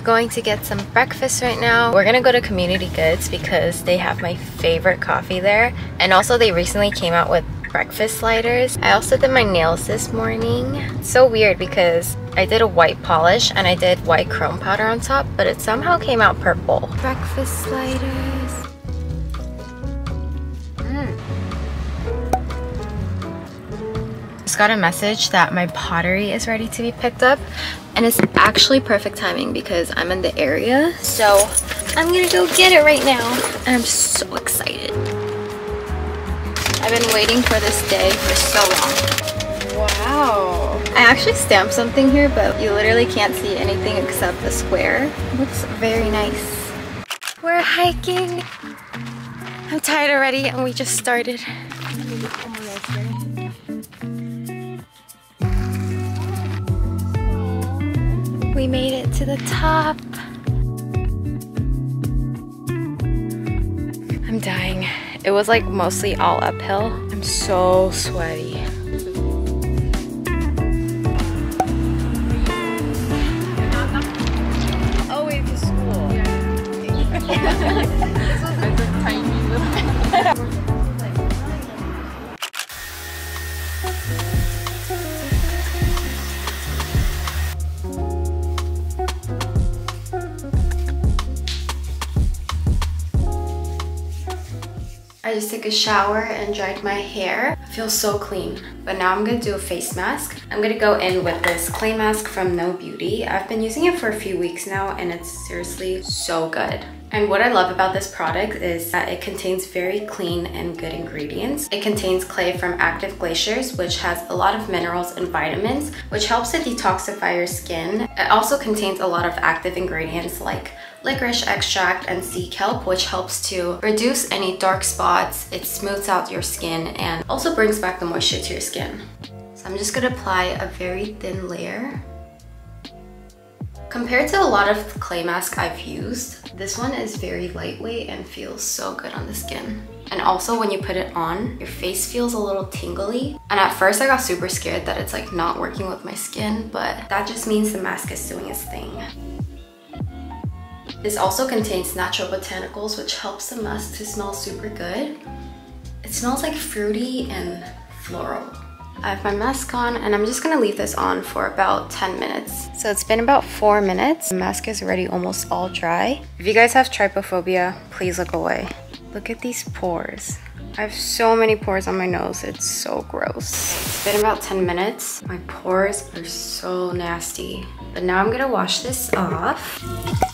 going to get some breakfast right now. We're gonna go to Community Goods because they have my favorite coffee there. And also they recently came out with breakfast sliders. I also did my nails this morning. So weird because I did a white polish and I did white chrome powder on top, but it somehow came out purple. Breakfast sliders. Just got a message that my pottery is ready to be picked up and it's actually perfect timing because I'm in the area. So I'm gonna go get it right now and I'm so excited. I've been waiting for this day for so long. Wow. I actually stamped something here, but you literally can't see anything except the square. It looks very nice. We're hiking. I'm tired already and we just started. We made it to the top. I'm dying. It was like mostly all uphill. I'm so sweaty. I just took a shower and dried my hair. I feel so clean. But now I'm gonna do a face mask. I'm gonna go in with this clay mask from Know Beauty. I've been using it for a few weeks now and it's seriously so good. And what I love about this product is that it contains very clean and good ingredients. It contains clay from Active Glaciers, which has a lot of minerals and vitamins, which helps to detoxify your skin. It also contains a lot of active ingredients like licorice extract and sea kelp, which helps to reduce any dark spots. It smooths out your skin and also brings back the moisture to your skin. So I'm just gonna apply a very thin layer. Compared to a lot of clay masks I've used, this one is very lightweight and feels so good on the skin. And also when you put it on, your face feels a little tingly. And at first I got super scared that it's like not working with my skin, but that just means the mask is doing its thing. This also contains natural botanicals, which helps the mask to smell super good. It smells like fruity and floral. I have my mask on and I'm just gonna leave this on for about 10 minutes. So it's been about four minutes. The mask is already almost all dry. If you guys have trypophobia, please look away. Look at these pores. I have so many pores on my nose. It's so gross. It's been about 10 minutes. My pores are so nasty. But now I'm gonna wash this off.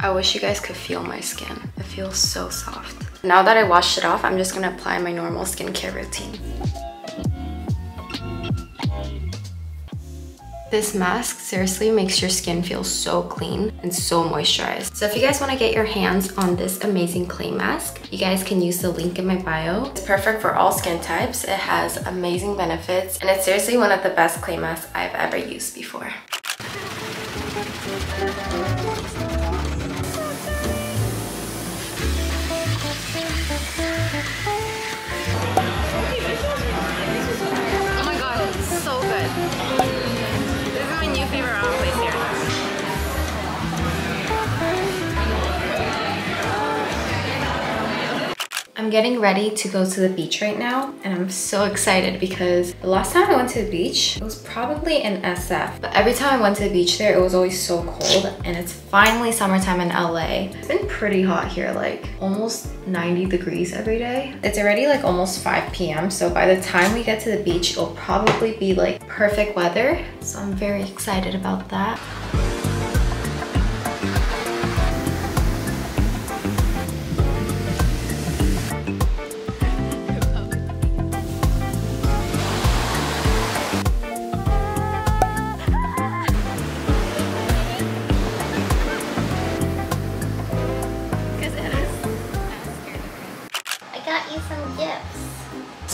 I wish you guys could feel my skin. It feels so soft. Now that I washed it off, I'm just gonna apply my normal skincare routine. This mask seriously makes your skin feel so clean and so moisturized. So if you guys wanna get your hands on this amazing clay mask, you guys can use the link in my bio. It's perfect for all skin types. It has amazing benefits and it's seriously one of the best clay masks I've ever used before. I'm getting ready to go to the beach right now and I'm so excited because the last time I went to the beach, it was probably in SF. But every time I went to the beach there, it was always so cold and it's finally summertime in LA. It's been pretty hot here, like almost 90 degrees every day. It's already like almost 5 p.m. So by the time we get to the beach, it'll probably be like perfect weather. So I'm very excited about that.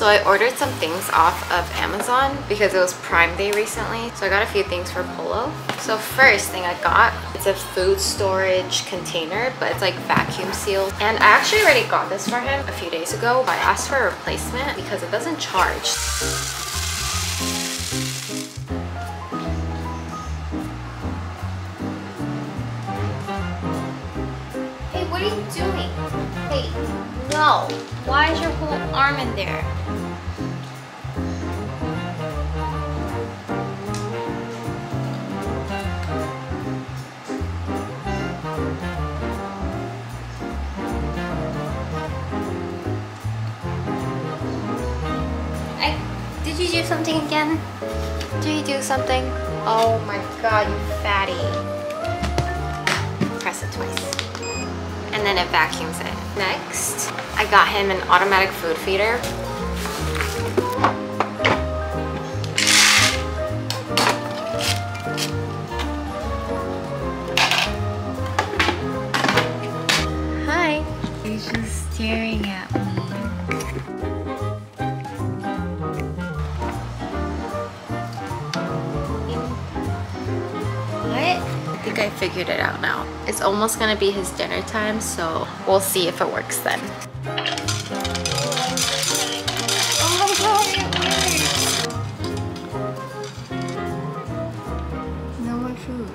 So I ordered some things off of Amazon because it was Prime Day recently. So I got a few things for Polo. So first thing I got, it's a food storage container, but it's like vacuum sealed. And I actually already got this for him a few days ago. But I asked for a replacement because it doesn't charge. Are you doing? Wait, no. Why is your whole arm in there? I, did you do something again? Did you do something? Oh my god, you fatty. Press it twice. And then it vacuums it. Next, I got him an automatic food feeder. Think I figured it out now. It's almost gonna be his dinner time, so we'll see if it works then. Oh my god, it works! No more food.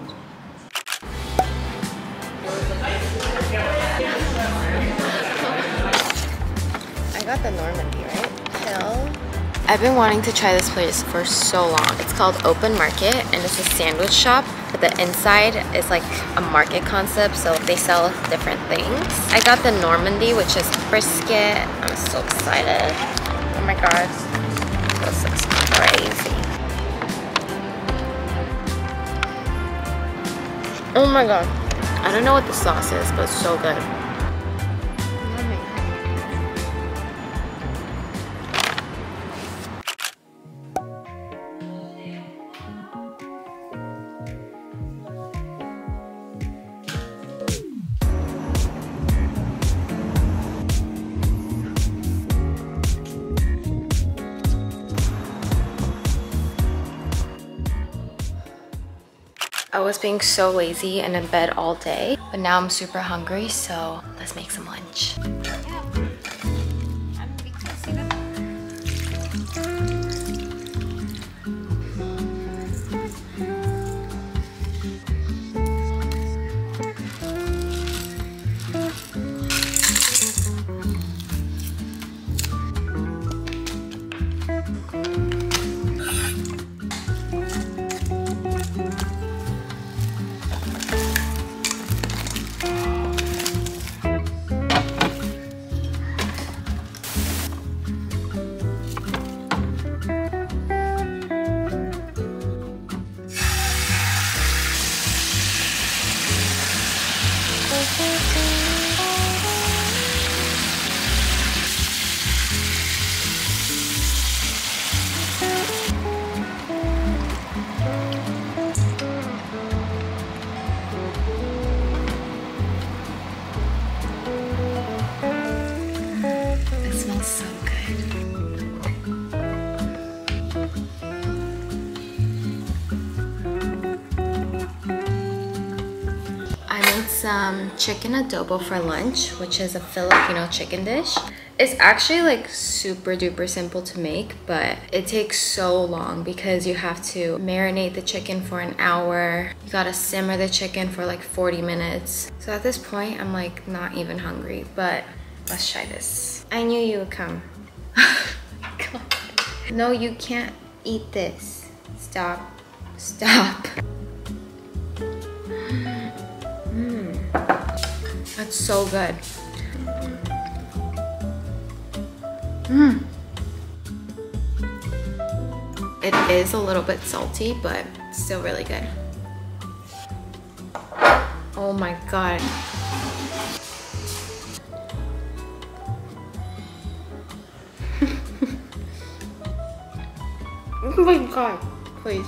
I got the Normandy, right? Hell. I've been wanting to try this place for so long. It's called Open Market and it's a sandwich shop. But the inside is like a market concept, so they sell different things. I got the Normandy, which is brisket. I'm so excited. Oh my god. This looks crazy. Oh my god. I don't know what the sauce is, but it's so good. I was being so lazy and in bed all day, but now I'm super hungry, so let's make some lunch. Chicken adobo for lunch, which is a Filipino chicken dish. It's actually like super duper simple to make, but it takes so long because you have to marinate the chicken for an hour. You gotta simmer the chicken for like 40 minutes. So at this point, I'm like not even hungry, but let's try this. I knew you would come. No, you can't eat this. Stop. Stop. So good. Mm. It is a little bit salty, but still really good. Oh my god. oh my god, please.